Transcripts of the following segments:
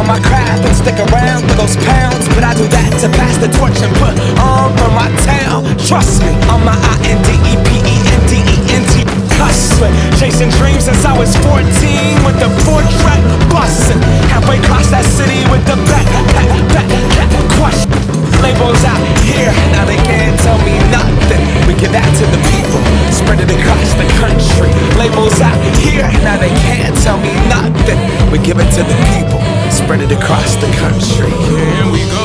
On my craft and stick around for those pounds. But I do that to pass the torch and put on for my town. Trust me, on my I N D E P E N D E N T hustling, chasing dreams since I was 14 with the four track busting. Halfway across that city with the back, back, back, back, crush. Labels out here, now they can't tell me nothing. We give that to the people, spread it across the country. Labels out here, now they can't tell me nothing. We give it to the people, spread it across the country. Can we go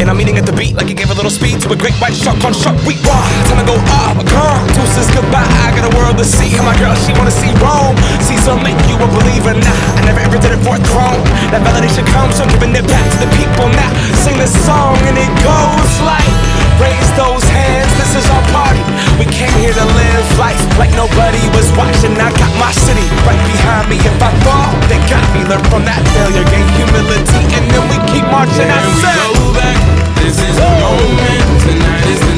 And I'm eating at the beat like it gave a little speed to a great white shark on shark week. Raw, time to go up, gone. Deuces goodbye. I got a world to see. And my girl, she wanna see Rome. Caesar make you a believer. Nah, I never ever did it for a throne. That validation comes from giving it back to the people. Now sing this song and it goes like. Raise those hands, this is our party. We came here to live life like nobody was watching. I got my city right behind me. If I fall, they got me. Learn from that failure, gain humility, and then we keep marching. I tonight is the night.